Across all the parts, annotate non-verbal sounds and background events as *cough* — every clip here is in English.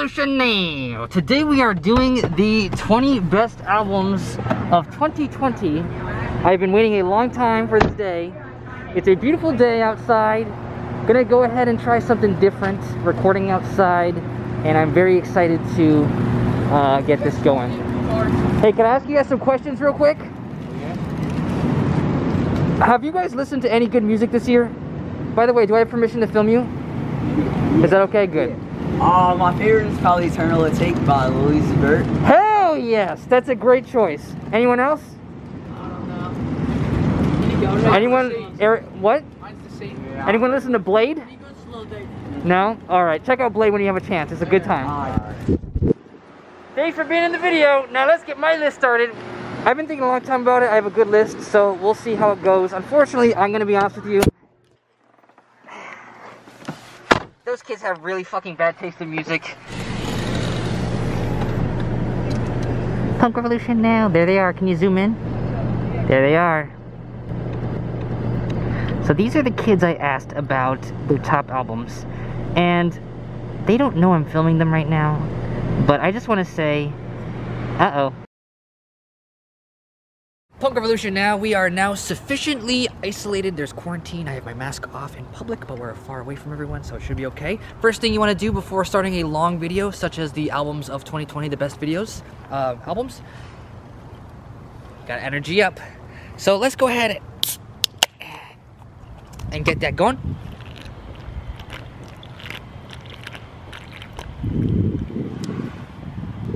Today we are doing the 20 best albums of 2020. I've been waiting a long time for this day. It's a beautiful day outside. Gonna go ahead and try something different, recording outside, and I'm very excited to uh, get this going. Hey, can I ask you guys some questions real quick? Have you guys listened to any good music this year? By the way, do I have permission to film you? Is that okay? Good. Uh, my favorite is probably Eternal Atake by Lil Uzi Vert. Hell yes, that's a great choice. Anyone else? Anyone? Eric, what? Anyone listen to Blade? No? Alright, check out Blade when you have a chance. It's a good time. Thanks for being in the video. Now let's get my list started. I've been thinking a long time about it. I have a good list, so we'll see how it goes. Unfortunately, I'm gonna be honest with you. Those kids have really fucking bad taste in music. Punk Revolution now. There they are. Can you zoom in? There they are. So these are the kids I asked about their top albums. And they don't know I'm filming them right now. But I just want to say, uh-oh. Punk Revolution now. We are now sufficiently isolated. There's quarantine. I have my mask off in public, but we're far away from everyone, so it should be okay. First thing you want to do before starting a long video, such as the albums of 2020, the best videos, uh, albums, got energy up. So let's go ahead and get that going.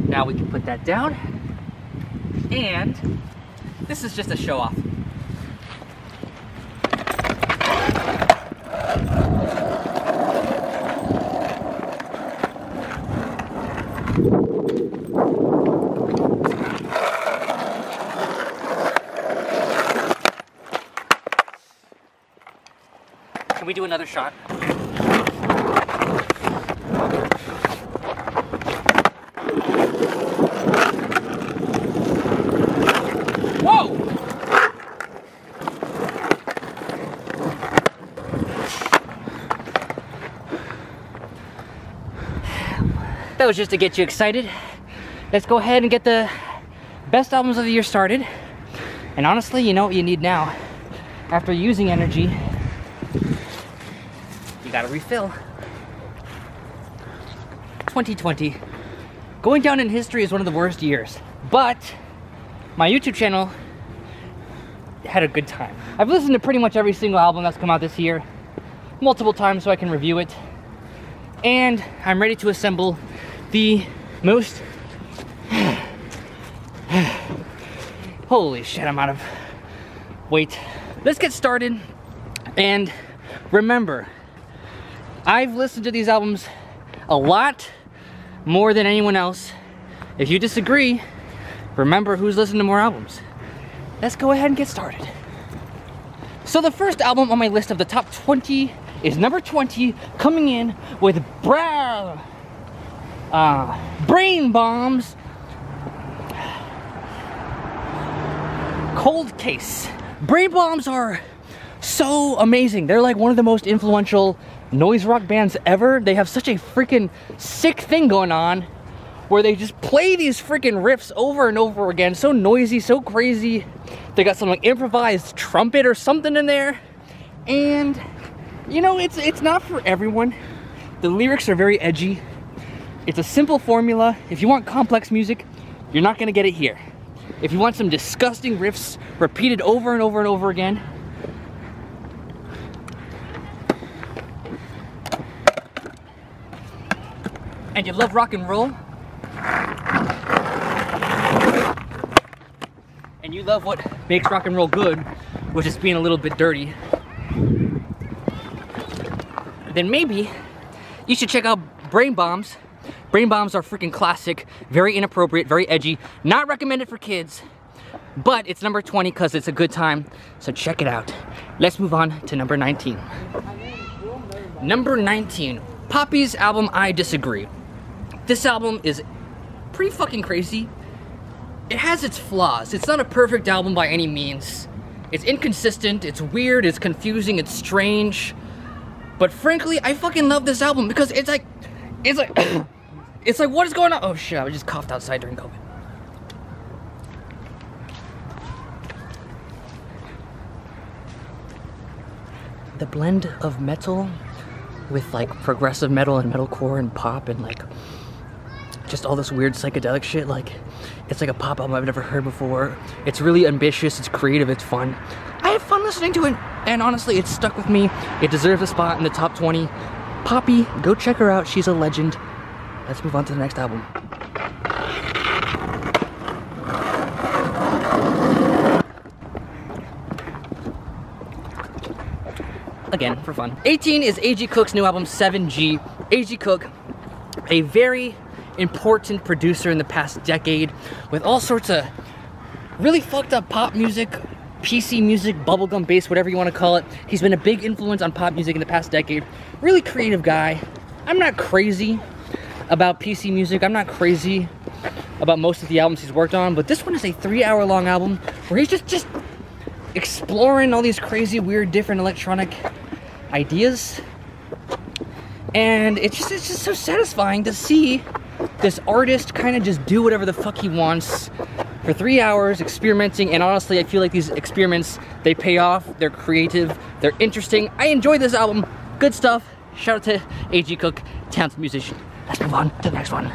Now we can put that down. And this is just a show off. Can we do another shot? Whoa! That was just to get you excited. Let's go ahead and get the best albums of the year started. And honestly, you know what you need now. After using energy, you gotta refill. 2020. Going down in history is one of the worst years. But my YouTube channel had a good time. I've listened to pretty much every single album that's come out this year multiple times so I can review it. And I'm ready to assemble the most Holy shit, I'm out of weight. Let's get started. And remember, I've listened to these albums a lot more than anyone else. If you disagree, remember who's listened to more albums. Let's go ahead and get started. So the first album on my list of the top 20 is number 20, coming in with Bra uh, Brainbombs Cold Case. Brainbombs are so amazing. They're like one of the most influential noise rock bands ever. They have such a freaking sick thing going on where they just play these freaking riffs over and over again. So noisy, so crazy. They got some like improvised trumpet or something in there. And you know, it's it's not for everyone. The lyrics are very edgy. It's a simple formula. If you want complex music, you're not gonna get it here. If you want some disgusting riffs repeated over and over and over again, and you love rock and roll, and you love what makes rock and roll good, which is being a little bit dirty, then maybe you should check out Brainbombs. Brainbombs are freaking classic, very inappropriate, very edgy, not recommended for kids, but it's number 20 because it's a good time, so check it out. Let's move on to number 19. Number 19, Poppy's album I Disagree. This album is pretty fucking crazy. It has its flaws. It's not a perfect album by any means. It's inconsistent, it's weird, it's confusing, it's strange. But frankly, I fucking love this album because it's like, it's like, *coughs* It's like, what is going on? Oh shit, I just coughed outside during COVID. The blend of metal with like progressive metal and metalcore and pop and like just all this weird psychedelic shit. Like, it's like a pop album I've never heard before. It's really ambitious, it's creative, it's fun. I had fun listening to it, and honestly, it stuck with me. It deserves a spot in the top 20. Poppy, go check her out. She's a legend. Let's move on to the next album. Again, for fun. 18 is A.G. Cook's new album, 7G. A.G. Cook, a very important producer in the past decade with all sorts of really fucked up pop music, PC music, bubblegum bass, whatever you want to call it. He's been a big influence on pop music in the past decade. Really creative guy. I'm not crazy about PC music. I'm not crazy about most of the albums he's worked on, but this one is a three hour long album where he's just, just exploring all these crazy, weird, different electronic ideas. And it's just, it's just so satisfying to see this artist kind of just do whatever the fuck he wants for three hours experimenting. And honestly I feel like these experiments they pay off. They're creative. They're interesting. I enjoy this album. Good stuff. Shout out to AG Cook talented musician let's move on to the next one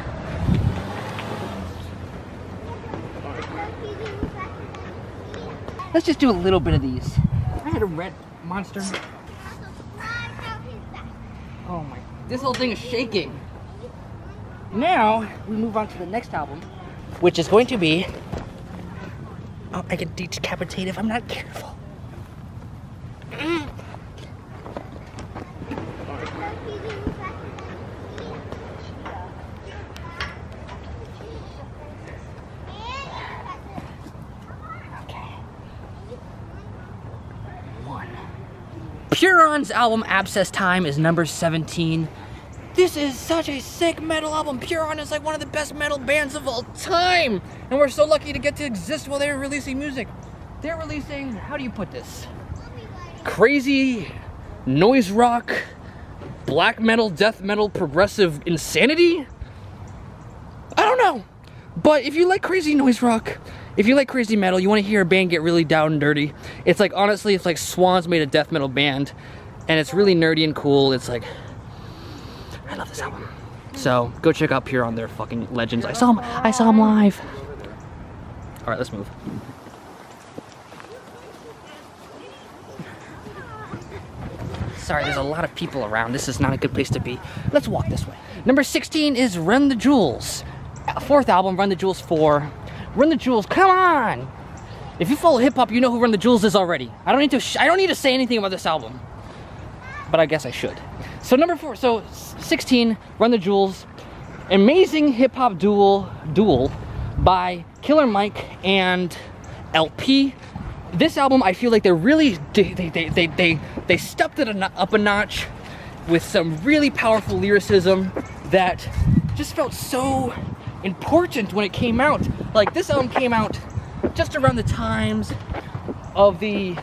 let's just do a little bit of these I had a red monster oh my this whole thing is shaking now we move on to the next album, which is going to be. Oh, I get decapitated if I'm not careful. Mm. Pyrrhon's album Abscess Time is number 17. This is such a sick metal album. Puron is like one of the best metal bands of all time. And we're so lucky to get to exist while they're releasing music. They're releasing, how do you put this? Crazy noise rock, black metal, death metal, progressive insanity? I don't know. But if you like crazy noise rock, if you like crazy metal, you want to hear a band get really down and dirty. It's like, honestly, it's like Swans made a death metal band. And it's really nerdy and cool. It's like, I love this album. So go check out Pyrrhon their fucking legends. I saw him. I saw him live. All right, let's move. Sorry, there's a lot of people around. This is not a good place to be. Let's walk this way. Number 16 is Run the Jewels. Fourth album, Run the Jewels 4. Run the Jewels, come on! If you follow hip hop, you know who Run the Jewels is already. I don't need to. I don't need to say anything about this album, but I guess I should. So number four, so 16, Run the Jewels, amazing hip hop duel, duel by Killer Mike and El-P. This album, I feel like they're really, they, they, they, they, they stepped it up a notch with some really powerful lyricism that just felt so important when it came out. Like this album came out just around the times of the,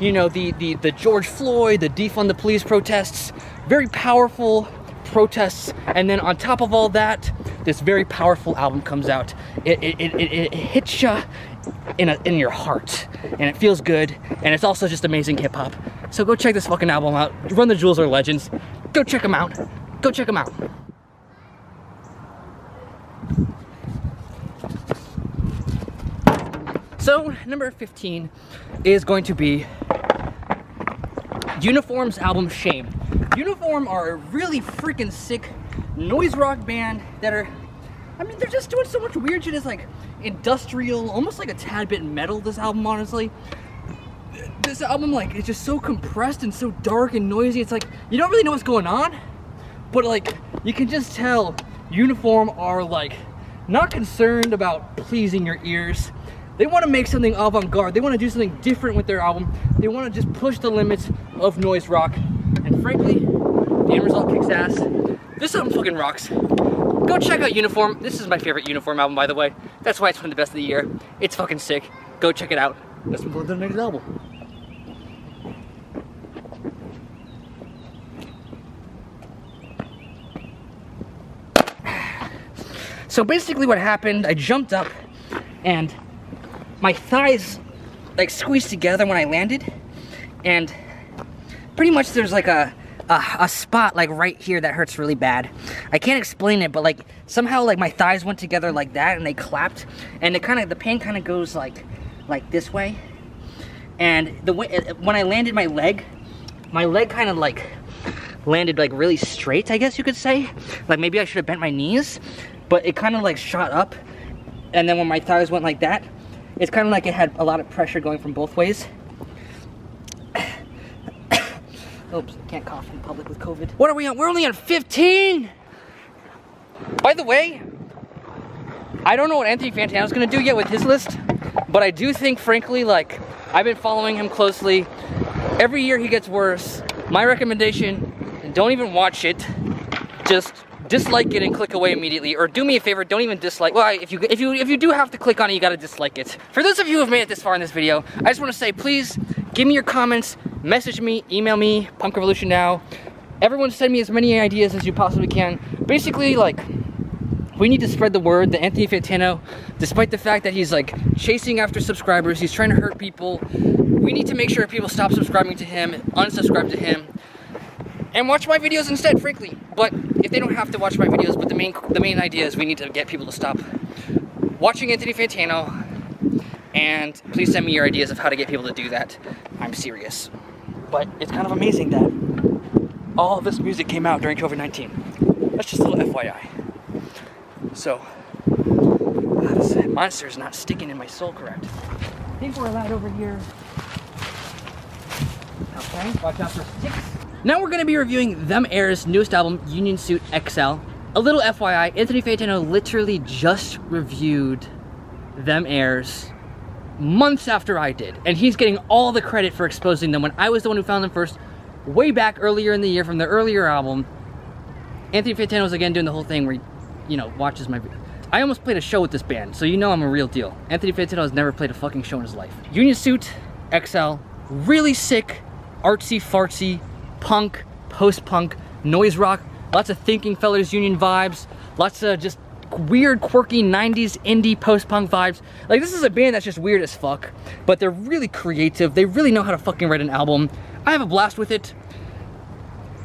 you know, the, the, the George Floyd, the defund the police protests, very powerful protests. And then on top of all that this very powerful album comes out. It, it, it, it, it hits you in, a, in your heart. And it feels good. And it's also just amazing hip-hop. So go check this fucking album out. Run the jewels are legends. Go check them out. Go check them out so number 15 is going to be Uniform's album Shame Uniform are a really freaking sick noise rock band that are, I mean, they're just doing so much weird shit. It's like industrial, almost like a tad bit metal, this album, honestly. This album, like, is just so compressed and so dark and noisy. It's like, you don't really know what's going on, but like, you can just tell Uniform are like, not concerned about pleasing your ears. They want to make something avant-garde. They want to do something different with their album. They want to just push the limits of noise rock. And frankly, the end result kicks ass. This album fucking rocks. Go check out Uniform. This is my favorite Uniform album, by the way. That's why it's one of the best of the year. It's fucking sick. Go check it out. Let's move on to the next album. So basically what happened, I jumped up and my thighs like squeezed together when I landed and pretty much there's like a, a, a spot like right here that hurts really bad. I can't explain it, but like somehow like my thighs went together like that and they clapped and it kind of the pain kind of goes like like this way. And the way uh, uh, when I landed my leg, my leg kind of like landed like really straight, I guess you could say. Like maybe I should have bent my knees, but it kind of like shot up. And then when my thighs went like that, it's kind of like it had a lot of pressure going from both ways. Oops, can't cough in public with COVID. What are we on? We're only on 15! By the way, I don't know what Anthony Fantano's gonna do yet with his list, but I do think, frankly, like, I've been following him closely. Every year he gets worse. My recommendation, don't even watch it. Just dislike it and click away immediately. Or do me a favor, don't even dislike. Well, if you if you if you do have to click on it, you gotta dislike it. For those of you who have made it this far in this video, I just want to say, please give me your comments, message me, email me, Punk Revolution Now. Everyone send me as many ideas as you possibly can. Basically, like, we need to spread the word that Anthony Fantano, despite the fact that he's like chasing after subscribers, he's trying to hurt people. We need to make sure people stop subscribing to him, unsubscribe to him, and watch my videos instead, frankly. But if they don't have to watch my videos, but the main the main idea is we need to get people to stop watching Anthony Fantano. And please send me your ideas of how to get people to do that. I'm serious. But it's kind of amazing that all this music came out during COVID-19. That's just a little FYI. So, this monster is not sticking in my soul correct. I think we're allowed over here. Okay, watch out for sticks. Now we're gonna be reviewing Them Airs' newest album, Union Suit XL. A little FYI, Anthony Fantano literally just reviewed Them Airs months after I did. And he's getting all the credit for exposing them when I was the one who found them first, way back earlier in the year from the earlier album. Anthony Fantano was again doing the whole thing where he, you know, watches my I almost played a show with this band, so you know I'm a real deal. Anthony Fantano has never played a fucking show in his life. Union Suit XL, really sick, artsy fartsy, punk, post-punk, noise rock, lots of Thinking Fellers Union vibes, lots of just weird, quirky 90s indie post-punk vibes. Like this is a band that's just weird as fuck, but they're really creative. They really know how to fucking write an album. I have a blast with it.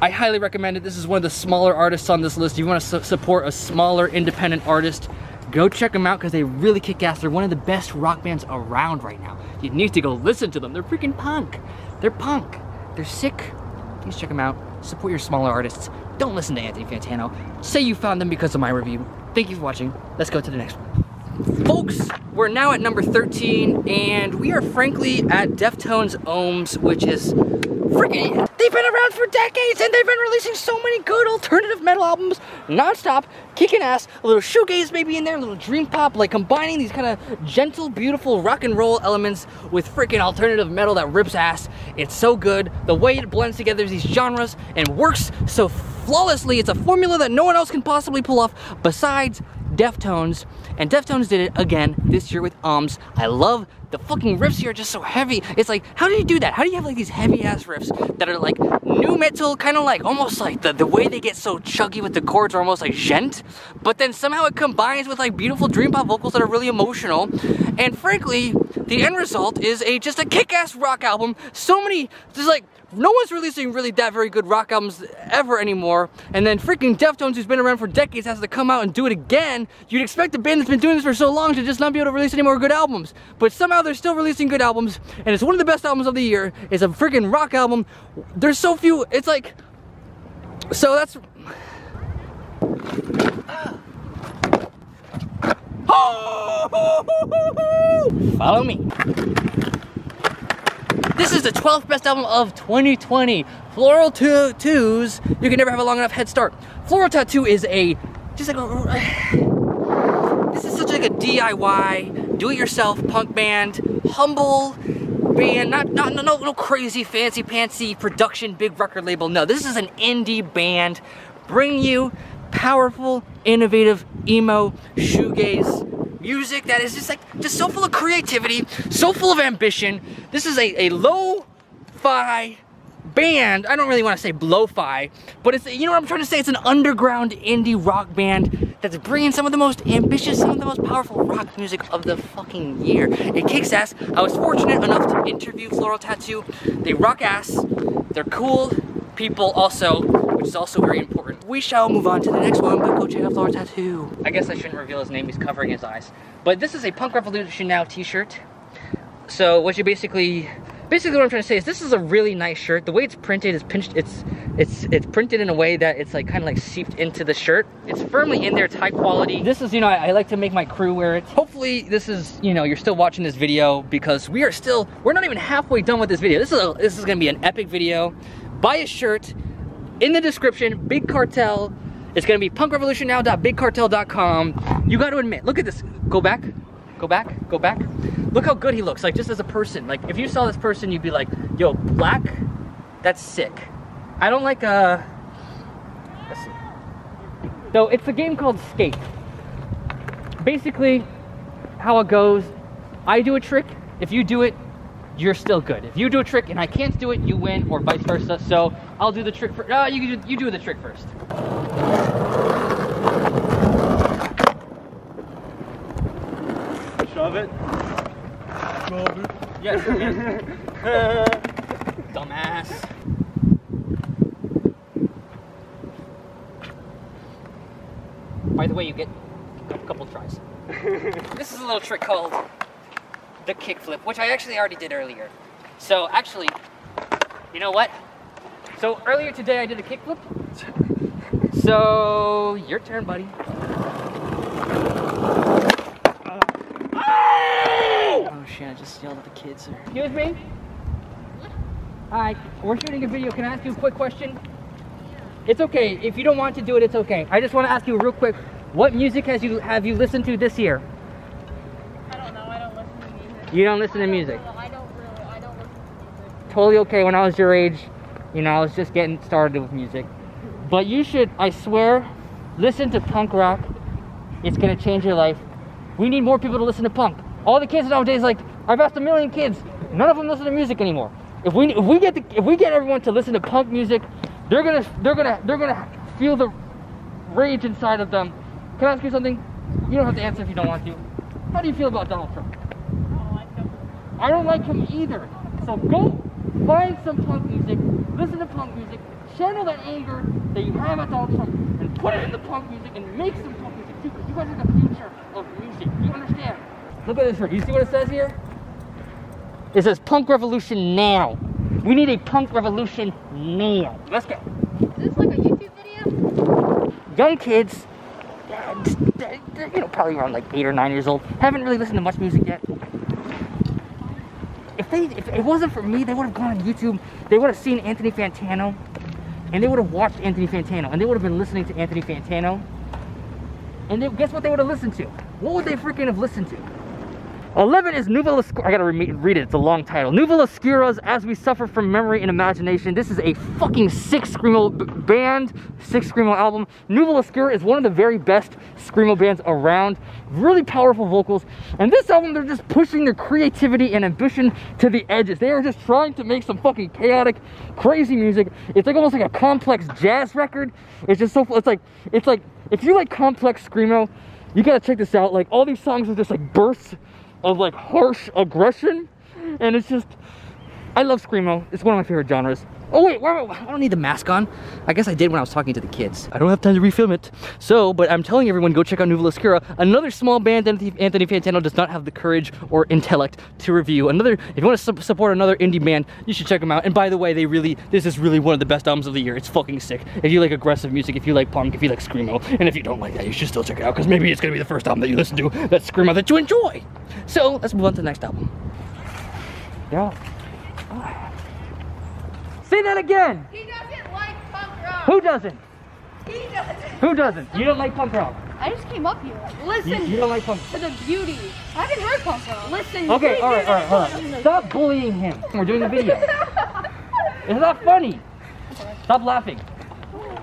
I highly recommend it. This is one of the smaller artists on this list. If you want to su support a smaller independent artist, go check them out because they really kick ass. They're one of the best rock bands around right now. You need to go listen to them. They're freaking punk. They're punk. They're sick. Please check them out. Support your smaller artists. Don't listen to Anthony Fantano. Say you found them because of my review. Thank you for watching. Let's go to the next one. Folks, we're now at number 13, and we are frankly at Deftones Ohms, which is freaking, they've been around for decades and they've been releasing so many good alternative metal albums non-stop, kicking ass, a little shoegaze maybe in there, a little dream pop, like combining these kind of gentle, beautiful rock and roll elements with freaking alternative metal that rips ass. It's so good. The way it blends together these genres and works so flawlessly. It's a formula that no one else can possibly pull off besides Deftones. And Deftones did it again this year with Ohms. I love the fucking riffs here are just so heavy. It's like, how do you do that? How do you have like these heavy ass riffs that are like nu metal, kind of like almost like the, the way they get so chuggy with the chords are almost like djent, but then somehow it combines with like beautiful dream pop vocals that are really emotional. And frankly, the end result is a just a kick-ass rock album. So many, just like no one's releasing really that very good rock albums ever anymore. And then freaking Deftones, who's been around for decades, has to come out and do it again. You'd expect a band that's been doing this for so long to just not be able to release any more good albums. But somehow they're still releasing good albums, and it's one of the best albums of the year. It's a freaking rock album. There's so few, it's like, so that's... *laughs* Follow me. This is the 12th best album of 2020. Floral Tattoos, you can never have a long enough head start. Floral Tattoo is a, just like a, this is such like a DIY, do-it-yourself punk band, humble band, not, not, no, no crazy fancy pantsy production, big record label. No, this is an indie band bringing you powerful, innovative, emo, shoegaze, music that is just like, just so full of creativity, so full of ambition. This is a, a lo-fi band. I don't really want to say lo-fi, but it's, you know what I'm trying to say? It's an underground indie rock band that's bringing some of the most ambitious, some of the most powerful rock music of the fucking year. It kicks ass. I was fortunate enough to interview Floral Tattoo. They rock ass. They're cool people also, which is also very important. We shall move on to the next one, but go check out Floral Tattoo. I guess I shouldn't reveal his name, he's covering his eyes. But this is a Punk Revolution Now t-shirt. So what you basically basically what I'm trying to say is this is a really nice shirt. The way it's printed is pinched it's it's it's printed in a way that it's like kind of like seeped into the shirt. It's firmly in there, it's high quality. This is, you know, I, I, like to make my crew wear it. Hopefully this is, you know, you're still watching this video because we are still we're not even halfway done with this video. This is a, this is gonna be an epic video. Buy a shirt in the description, Big Cartel. It's gonna be punkrevolutionnow.bigcartel.com. You gotta admit, look at this. Go back, go back, go back. Look how good he looks, like just as a person. Like if you saw this person, you'd be like, yo, black, that's sick. I don't like, uh, let's see. So it's a game called Skate. Basically, how it goes, I do a trick. If you do it, you're still good. If you do a trick and I can't do it, you win, or vice versa. So I'll do the trick first. Uh, you, do, you do the trick first. Shove it. Shove it. Yes. *laughs* Dumbass. By the way, you get a couple tries. *laughs* this is a little trick called the kickflip, which I actually already did earlier. So actually, you know what? So earlier today I did a kickflip. So your turn, buddy. Oh, oh shit, I just yelled at the kids. Or... Excuse me? Hi, we're shooting a video. Can I ask you a quick question? It's okay. If you don't want to do it, it's okay. I just want to ask you real quick. What music has you have you listened to this year? You don't listen to music? I don't really, I don't listen to music. Totally okay. When I was your age, you know, I was just getting started with music. But you should, I swear, listen to punk rock. It's gonna change your life. We need more people to listen to punk. All the kids nowadays, like, I've asked a million kids, none of them listen to music anymore. If we if we get the, if we get everyone to listen to punk music, they're gonna they're gonna they're gonna feel the rage inside of them. Can I ask you something? You don't have to answer if you don't want to. How do you feel about Donald Trump? I don't like him either. So go find some punk music, listen to punk music, channel that anger that you have at Donald Trump, and put it in the punk music and make some punk music too, because you guys are the future of music. You understand? Look at this. You see what it says here? It says punk revolution now. We need a punk revolution now. Let's go. Is this like a YouTube video? Young kids, you know, probably around like eight or nine years old, haven't really listened to much music yet if they if it wasn't for me, they would have gone on YouTube. They would have seen Anthony Fantano, and they would have watched Anthony Fantano, and they would have been listening to Anthony Fantano. And they, guess what they would have listened to? What would they freaking have listened to? 11 is Nouvelle I gotta re read it, it's a long title. Nuvolascura's, As We Suffer From Memory and Imagination. This is a fucking sick Screamo band, sick Screamo album. Nouvelle is one of the very best Screamo bands around. Really powerful vocals. And this album, they're just pushing their creativity and ambition to the edges. They are just trying to make some fucking chaotic, crazy music. It's like almost like a complex jazz record. It's just so, it's like, it's like, if you like complex Screamo, you gotta check this out. Like all these songs are just like bursts of like harsh aggression and it's just I love Screamo. It's one of my favorite genres. Oh wait, I don't need the mask on. I guess I did when I was talking to the kids. I don't have time to refilm it. So, but I'm telling everyone, go check out Nuvolascura. Another small band Anthony, Anthony Fantano does not have the courage or intellect to review. Another, if you want to su support another indie band, you should check them out. And by the way, they really, this is really one of the best albums of the year. It's fucking sick. If you like aggressive music, if you like punk, if you like Screamo, and if you don't like that, you should still check it out because maybe it's gonna be the first album that you listen to that Screamo that you enjoy. So, let's move on to the next album. Yeah. Ah. Say that again. He doesn't like punk rock. Who doesn't? He doesn't. Who doesn't? You don't like punk rock. I just came up here. Listen you don't like punk. to the beauty. I haven't heard punk rock. Listen. Okay, all right, all right, all right. Stop bullying him. We're doing a video. *laughs* it's not funny. Stop laughing.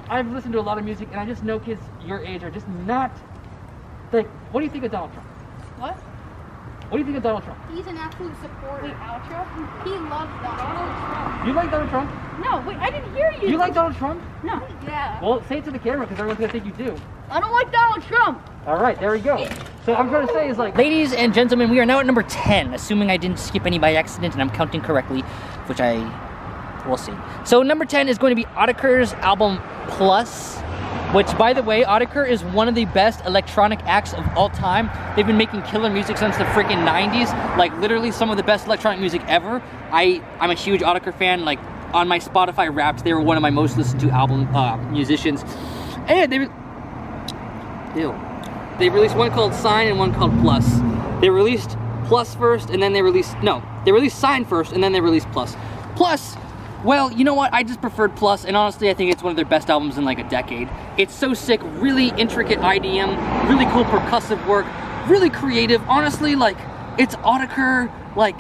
I've listened to a lot of music, and I just know kids your age are just not like. What do you think of Donald Trump? What? What do you think of Donald Trump? He's an absolute supporter. Wait, outro? He loves Donald Trump. You like Donald Trump? No, wait, I didn't hear you. You like Donald Trump? No. Yeah. Well, say it to the camera because everyone's gonna think you do. I don't like Donald Trump. All right, there we go. So I'm trying to say is like, ladies and gentlemen, we are now at number 10, assuming I didn't skip any by accident and I'm counting correctly, which I We'll see. So number 10 is going to be Autechre's album Plus, which by the way, Autechre is one of the best electronic acts of all time. They've been making killer music since the freaking 90s, like literally some of the best electronic music ever. I, I'm a huge Autechre fan, like on my Spotify Wrapped, they were one of my most listened to album uh, musicians. And they, Ew. They released one called Sign and one called Plus. They released Plus first and then they released, no, they released Sign first and then they released Plus. Plus, well, you know what? I just preferred Plus and honestly I think it's one of their best albums in like a decade. It's so sick, really intricate IDM, really cool percussive work, really creative. Honestly, like, it's Autechre, like,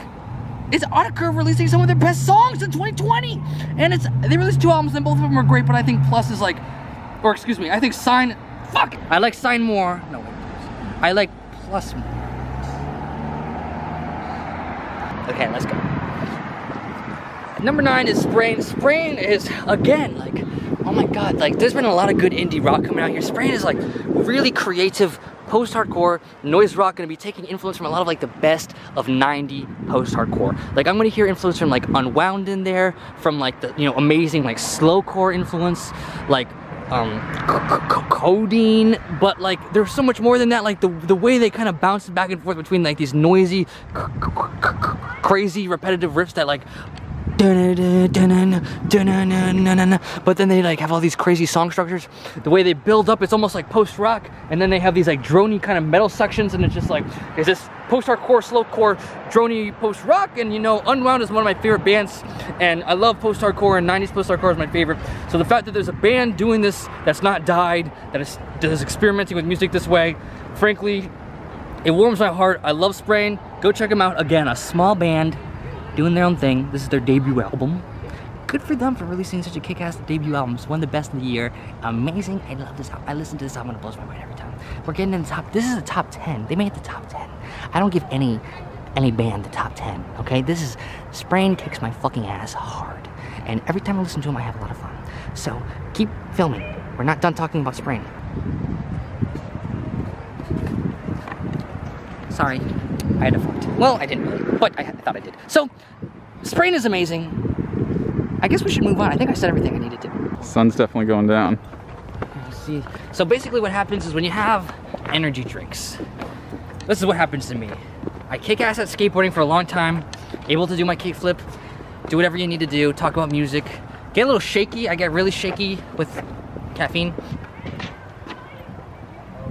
it's Autechre releasing some of their best songs in 2020. And it's, they released two albums and both of them are great, but I think Plus is like, or excuse me, I think Sign, fuck, I like Sign more. No. I like Plus more. Okay, let's go. Number nine is Sprain. Sprain is, again, like, oh my god, like, there's been a lot of good indie rock coming out here. Sprain is, like, really creative, post-hardcore, noise rock, gonna be taking influence from a lot of, like, the best of 90 post-hardcore. Like, I'm gonna hear influence from, like, Unwound in there, from, like, the, you know, amazing, like, slowcore influence, like, um, codeine, but like there's so much more than that. Like the the way they kind of bounce back and forth between like these noisy, crazy, repetitive riffs that like. But then they like have all these crazy song structures. The way they build up, it's almost like post rock, and then they have these like drony kind of metal sections, and it's just like is this post hardcore, slowcore, drony post rock? And you know, Unwound is one of my favorite bands, and I love post hardcore, and 90s post hardcore is my favorite. So the fact that there's a band doing this that's not died, that is, that is experimenting with music this way, frankly, it warms my heart. I love Sprain. Go check them out. Again, a small band doing their own thing. This is their debut album. Good for them for releasing such a kick-ass debut album. It's one of the best in the year. Amazing. I love this album. I listen to this album and it blows my mind every time. We're getting in the top. This is the top 10. They made the top 10. I don't give any any band the top 10. Okay, this is Sprain kicks my fucking ass hard, and every time I listen to him, I have a lot of fun. So keep filming. We're not done talking about Sprain. Sorry, I had to fart. Well, I didn't really, but I, I thought I did. So, Sprain is amazing. I guess we should move on. I think I said everything I needed to. Sun's definitely going down. See, so basically what happens is when you have energy drinks, this is what happens to me. I kick ass at skateboarding for a long time, able to do my kickflip, do whatever you need to do, talk about music, get a little shaky. I get really shaky with caffeine.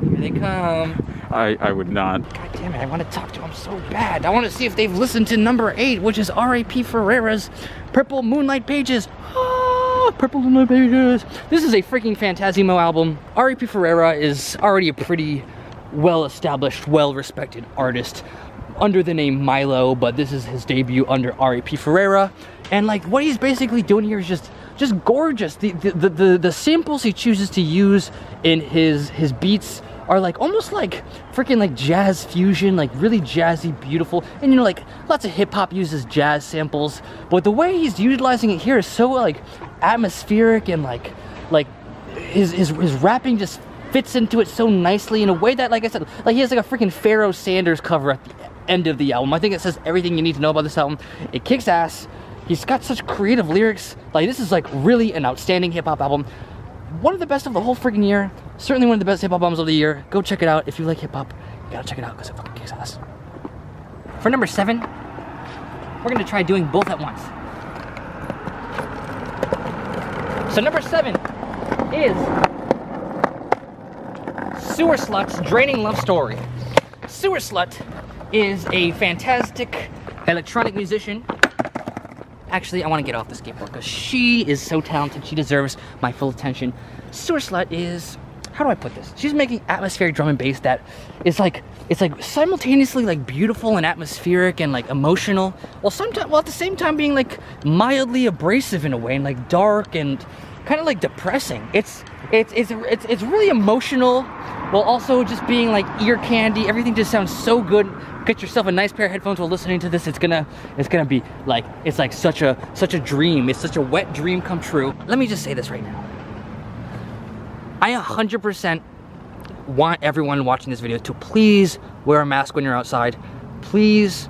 Here they come. I, I would not. God damn it, I want to talk to them so bad. I want to see if they've listened to number eight, which is R.A.P. Ferreira's Purple Moonlight Pages. Ah, Purple Moonlight Pages. This is a freaking Phantasmo album. R.A.P. Ferreira is already a pretty well-established, well-respected artist under the name Milo, but this is his debut under R.A.P. Ferreira. And like what he's basically doing here is just just gorgeous. The the, the, the, the samples he chooses to use in his his beats are like almost like freaking like jazz fusion, like really jazzy, beautiful. And you know, like lots of hip hop uses jazz samples, but the way he's utilizing it here is so like atmospheric and like like his his, his rapping just fits into it so nicely in a way that, like I said, like he has like a freaking Pharoah Sanders cover at the end of the album. I think it says everything you need to know about this album. It kicks ass. He's got such creative lyrics. Like this is like really an outstanding hip hop album one of the best of the whole freaking year. Certainly one of the best hip hop albums of the year. Go check it out. If you like hip hop, you gotta check it out because it fucking kicks ass. For number seven, we're gonna try doing both at once. So number seven is Sewerslvt's Draining Love Story. Sewer Slut is a fantastic electronic musician Actually, I want to get off the skateboard because she is so talented. She deserves my full attention. Sewer Slut is, how do I put this? She's making atmospheric drum and bass that is like, it's like simultaneously like beautiful and atmospheric and like emotional, while sometimes, while at the same time being like mildly abrasive in a way and like dark and kind of like depressing. It's It's it's it's it's really emotional, while also just being like ear candy. Everything just sounds so good. Get yourself a nice pair of headphones while listening to this. It's gonna it's gonna be like it's like such a such a dream. It's such a wet dream come true. Let me just say this right now. I 100% want everyone watching this video to please wear a mask when you're outside. Please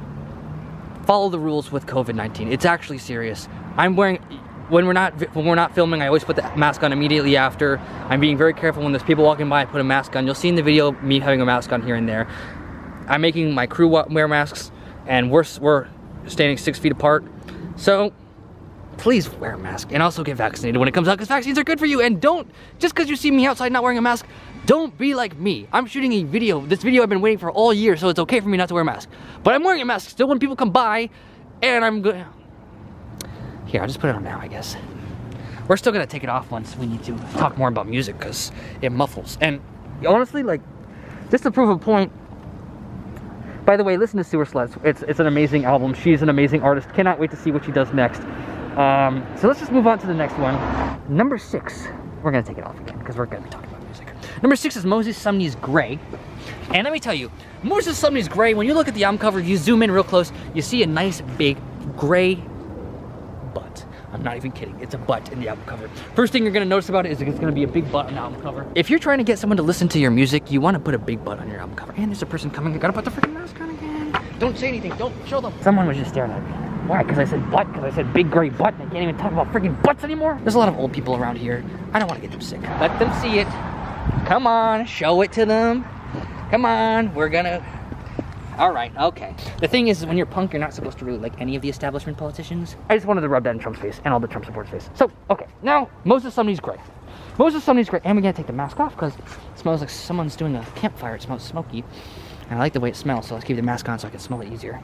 follow the rules with COVID-19. It's actually serious. I'm wearing when we're not when we're not filming, I always put the mask on immediately after. I'm being very careful when there's people walking by. I put a mask on. You'll see in the video me having a mask on here and there. I'm making my crew wear masks, and we're we're standing six feet apart. So please wear a mask and also get vaccinated when it comes out because vaccines are good for you. And don't just because you see me outside not wearing a mask, don't be like me. I'm shooting a video. This video I've been waiting for all year, so it's okay for me not to wear a mask. But I'm wearing a mask still when people come by, and I'm good. Here, I'll just put it on now, I guess. We're still gonna take it off once we need to talk more about music because it muffles. And honestly, like, just to prove a point, by the way, listen to Sewerslvt's. It's, it's an amazing album. She's an amazing artist. Cannot wait to see what she does next. Um, so let's just move on to the next one. Number six. We're gonna take it off again because we're gonna be talking about music. Number six is Moses Sumney's Grae. And let me tell you, Moses Sumney's Grae, when you look at the album cover, you zoom in real close, you see a nice big gray butt. I'm not even kidding. It's a butt in the album cover. First thing you're gonna notice about it is it's gonna be a big butt on the album cover. If you're trying to get someone to listen to your music, you wanna put a big butt on your album cover. And there's a person coming, I gotta put the freaking mask on again. Don't say anything, don't show them. Someone was just staring at me. Why? Because I said butt, because I said big gray butt, and I can't even talk about freaking butts anymore. There's a lot of old people around here. I don't wanna get them sick. Let them see it. Come on, show it to them. Come on, we're gonna all right, okay. The thing is, when you're punk, you're not supposed to really like any of the establishment politicians. I just wanted to rub that in Trump's face and all the Trump supporters' face. So, okay, now Moses Sumney's great. Moses Sumney's great, and we gotta take the mask off because it smells like someone's doing a campfire. It smells smoky, and I like the way it smells, so let's keep the mask on so I can smell it easier.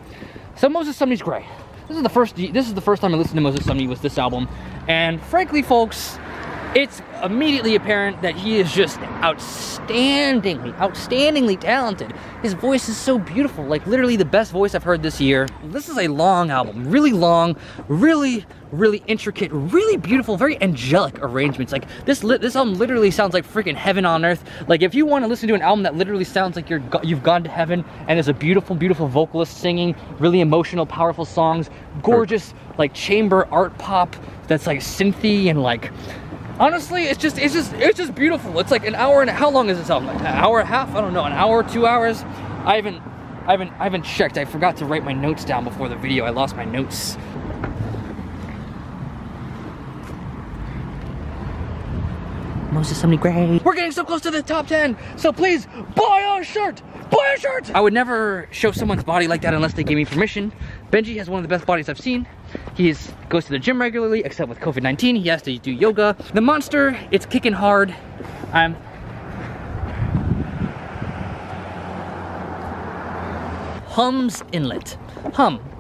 So Moses Sumney's great. This is the first. This is the first time I listened to Moses Sumney was this album, and frankly, folks, it's immediately apparent that he is just outstandingly, outstandingly talented. His voice is so beautiful, like literally the best voice I've heard this year. This is a long album, really long, really, really intricate, really beautiful, very angelic arrangements. Like this, li this album literally sounds like freaking heaven on earth. Like if you want to listen to an album that literally sounds like you're go you've gone to heaven and there's a beautiful, beautiful vocalist singing really emotional, powerful songs, gorgeous like chamber art pop that's like synthy and like honestly it's just it's just it's just beautiful it's like an hour and how long is this album like an hour and a half i don't know an hour two hours i haven't i haven't i haven't checked i forgot to write my notes down before the video i lost my notes Moses Sumney Grae. We're getting so close to the top 10, so please buy a shirt! Buy a shirt! I would never show someone's body like that unless they gave me permission. Benji has one of the best bodies I've seen. He goes to the gym regularly, except with COVID-19, he has to do yoga. The monster, it's kicking hard. I'm Hum's Inlet. Hum.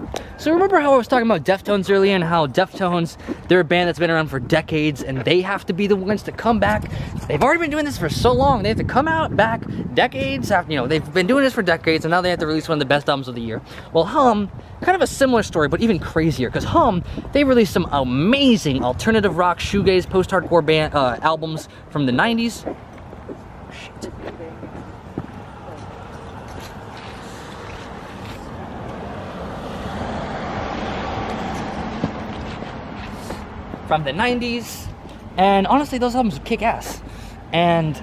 So remember how I was talking about Deftones earlier and how Deftones, they're a band that's been around for decades and they have to be the ones to come back. They've already been doing this for so long. They have to come out back decades after, you know, they've been doing this for decades and now they have to release one of the best albums of the year. Well, Hum, kind of a similar story, but even crazier because Hum, they released some amazing alternative rock, shoegaze, post-hardcore band uh, albums from the 90s. Shit. From the 90s. And honestly, those albums kick ass. And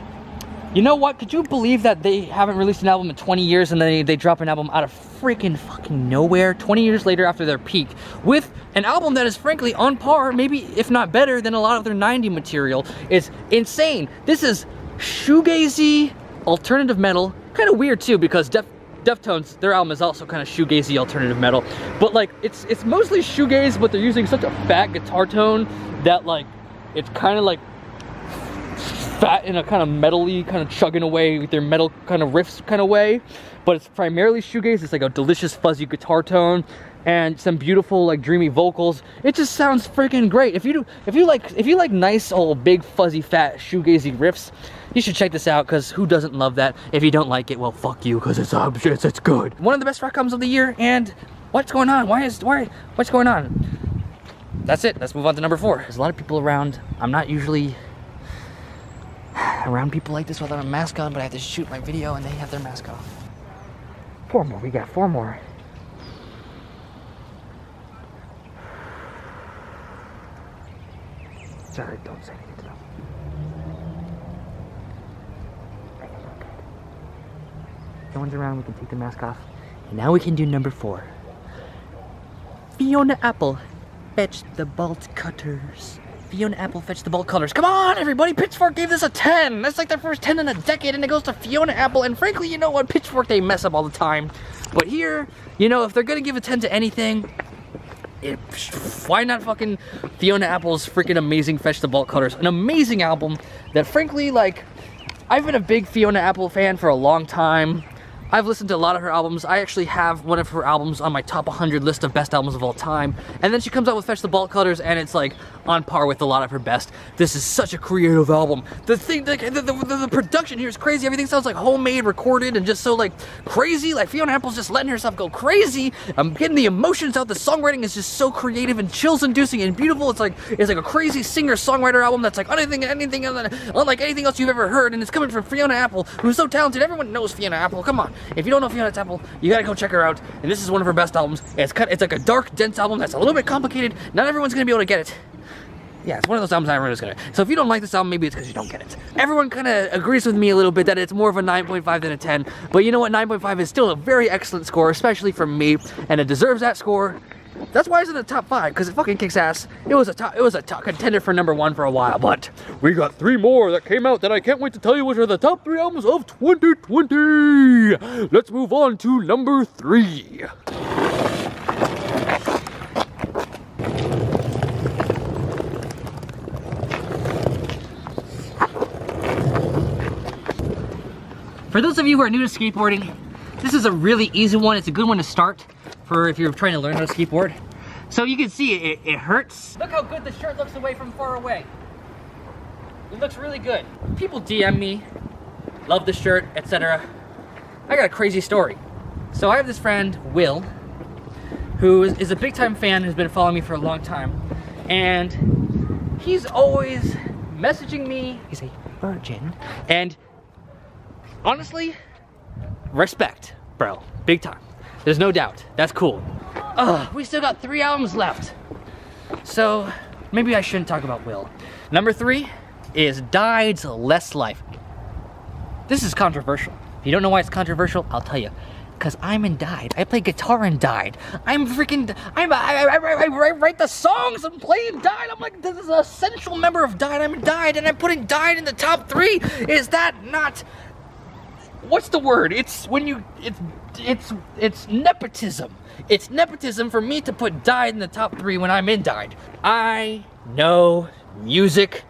you know what? Could you believe that they haven't released an album in 20 years and they, they drop an album out of freaking fucking nowhere 20 years later after their peak with an album that is frankly on par, maybe if not better than a lot of their 90 material. It's insane. This is shoegazy alternative metal. Kind of weird too because Def Deftones, their album is also kind of shoegazy alternative metal. But like, it's it's mostly shoegaze, but they're using such a fat guitar tone that like, it's kind of like fat in a kind of metally, kind of chugging away with their metal kind of riffs kind of way. But it's primarily shoegaze. It's like a delicious fuzzy guitar tone and some beautiful like dreamy vocals. It just sounds freaking great. If you do, if you like, if you like nice old big fuzzy fat shoegazy riffs, you should check this out because who doesn't love that? If you don't like it, well, fuck you because it's obvious it's good. One of the best rock albums of the year, and what's going on? Why is why? What's going on? That's it. Let's move on to number four. There's a lot of people around. I'm not usually *sighs* around people like this without a mask on, but I have to shoot my video and they have their mask off. Four more, we got four more. Sorry, don't say anything to them. No one's around, we can take the mask off. And now we can do number four. Fiona Apple, fetch the bolt cutters. Fiona Apple, fetch the bolt cutters. Come on, everybody! Pitchfork gave this a 10! That's like their first 10 in a decade, and it goes to Fiona Apple. And frankly, you know what? Pitchfork, they mess up all the time. But here, you know, if they're gonna give a 10 to anything, it, why not fucking Fiona Apple's freaking amazing Fetch the Bolt Cutters? An amazing album that frankly, like, I've been a big Fiona Apple fan for a long time. I've listened to a lot of her albums. I actually have one of her albums on my top 100 list of best albums of all time. And then she comes out with Fetch the Bolt Cutters and it's like on par with a lot of her best. This is such a creative album. The thing, the, the, the, the production here is crazy. Everything sounds like homemade, recorded, and just so like crazy. Like Fiona Apple's just letting herself go crazy. I'm getting the emotions out. The songwriting is just so creative and chills inducing and beautiful. It's like it's like a crazy singer-songwriter album that's like anything, anything, unlike anything else you've ever heard. And it's coming from Fiona Apple, who's so talented. Everyone knows Fiona Apple. Come on. If you don't know Fiona Apple, you gotta go check her out. And this is one of her best albums. It's kind, it's like a dark, dense album that's a little bit complicated. Not everyone's gonna be able to get it. Yeah, it's one of those albums not everyone's gonna. So if you don't like this album, maybe it's because you don't get it. Everyone kind of agrees with me a little bit that it's more of a 9.5 than a 10. But you know what? 9.5 is still a very excellent score, especially for me, and it deserves that score. That's why it's in the top five, because it fucking kicks ass. It was a top, it was a top contender for number one for a while, but we got three more that came out that I can't wait to tell you which are the top three albums of 2020. Let's move on to number three. For those of you who are new to skateboarding, this is a really easy one. It's a good one to start for if you're trying to learn how to skateboard. So you can see it, it hurts. Look how good the shirt looks away from far away. It looks really good. People DM me, love the shirt, etc. I got a crazy story. So I have this friend, Will, who is, a big time fan, who's been following me for a long time. And he's always messaging me. He's a virgin. And honestly, respect, bro. Big time. There's no doubt. That's cool. Ugh, we still got three albums left. So maybe I shouldn't talk about Will. Number three is Died's Less Life. This is controversial. If you don't know why it's controversial, I'll tell you. Because I'm in Died. I play guitar in Died. I'm freaking, I'm, I, I, I, I write the songs and play in Died. I'm like, this is an essential member of Died. I'm in Died and I'm putting Died in the top three. Is that not what's the word? It's when you it's it's it's nepotism. It's nepotism for me to put Died in the top three when I'm in Died. I know music,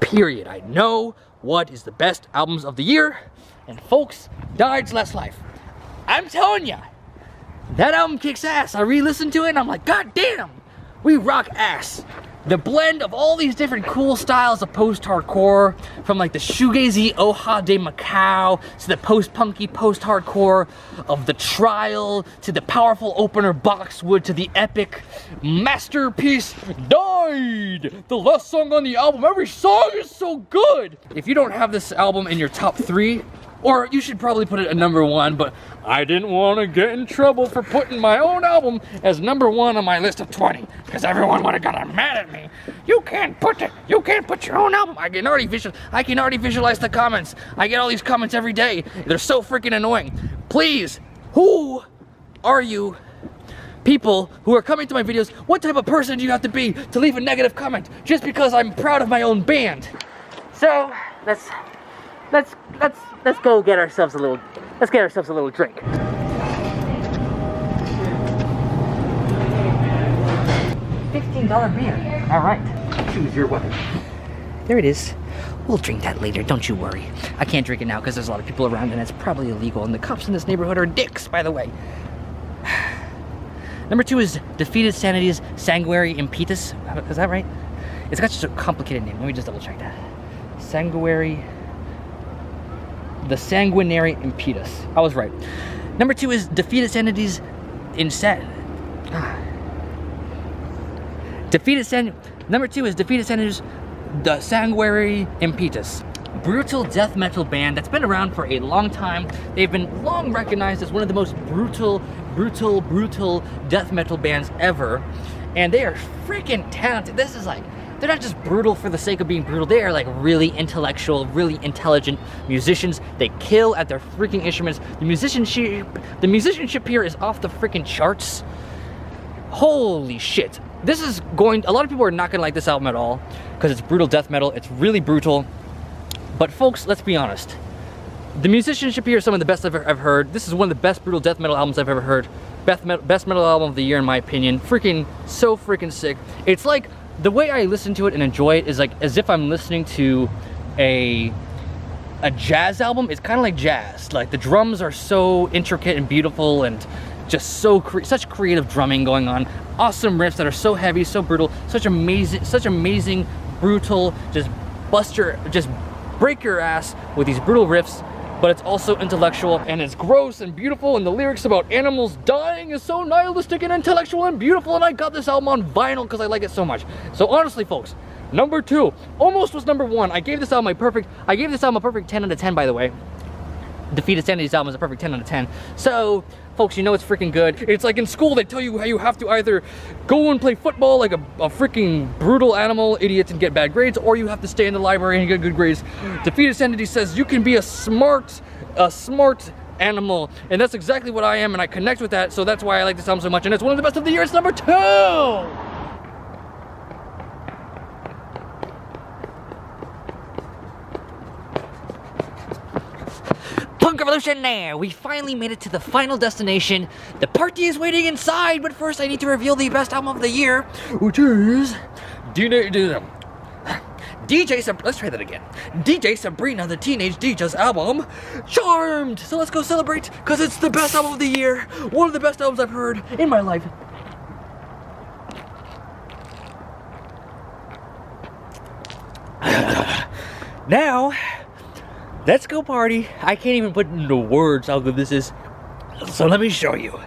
period. I know what is the best albums of the year, and folks, Died's Less Life. I'm telling ya, that album kicks ass. I re-listened to it and I'm like, God damn, we rock ass the blend of all these different cool styles of post-hardcore, from like the shoegazy Oha de Macau to the post-punky post-hardcore, of the trial to the powerful opener Boxwood to the epic masterpiece Died! The last song on the album, every song is so good! If you don't have this album in your top three, or you should probably put it at number one, but I didn't want to get in trouble for putting my own album as number one on my list of 20, because everyone would have gotten mad at me. You can't put it, you can't put your own album. I can already visual, I can already visualize the comments. I get all these comments every day. They're so freaking annoying. Please, who are you people who are coming to my videos, what type of person do you have to be to leave a negative comment just because I'm proud of my own band? So, let's, let's, let's, let's go get ourselves a little, let's get ourselves a little drink. $15 beer. All right, choose your weapon. There it is. We'll drink that later, don't you worry. I can't drink it now because there's a lot of people around and it's probably illegal. And the cops in this neighborhood are dicks, by the way. *sighs* Number two is Defeated Sanity's Sanguinary Impetus. Is that right? It's got such a complicated name. Let me just double check that. Sanguinary. The Sanguinary Impetus. I was right. Number two is Defeated Sanity's Inset. Ah. *sighs* Defeated San. Number two is Defeated Sanity's The Sanguinary Impetus. brutal death metal band that's been around for a long time. They've been long recognized as one of the most brutal, brutal, brutal death metal bands ever. And they are freaking talented. This is like, they're not just brutal for the sake of being brutal. They are like really intellectual, really intelligent musicians. They kill at their freaking instruments. The musicianship, the musicianship here is off the freaking charts. Holy shit. This is going, a lot of people are not gonna like this album at all because it's brutal death metal. It's really brutal. But folks, let's be honest. The musicianship here is some of the best I've ever heard. This is one of the best brutal death metal albums I've ever heard. Best metal, best metal album of the year in my opinion. Freaking so freaking sick. It's like the way I listen to it and enjoy it is like as if I'm listening to a a jazz album. It's kind of like jazz. Like the drums are so intricate and beautiful and just so cre such creative drumming going on. Awesome riffs that are so heavy, so brutal, such amazing, such amazing, brutal, just bust your, just break your ass with these brutal riffs but it's also intellectual and it's gross and beautiful and the lyrics about animals dying is so nihilistic and intellectual and beautiful and I got this album on vinyl because I like it so much. So honestly folks, number two, almost was number one. I gave this album a perfect, I gave this album a perfect 10 out of 10 by the way. Defeated Sanity's album is a perfect 10 out of 10. So, folks, you know it's freaking good. It's like in school, they tell you how you have to either go and play football like a, a freaking brutal animal idiots and get bad grades, or you have to stay in the library and get good grades. Defeated Sanity says you can be a smart, a smart animal, and that's exactly what I am, and I connect with that, so that's why I like this album so much, and it's one of the best of the year. It's number two! Punk Revolution there! We finally made it to the final destination. The party is waiting inside, but first I need to reveal the best album of the year, which is DJ, DJ Sab let's try that again. DJ Sabrina the Teenage DJ's album, Charmed! So let's go celebrate, because it's the best album of the year, one of the best albums I've heard in my life. *sighs* now, Let's go party. I can't even put into words how good this is. So let me show you.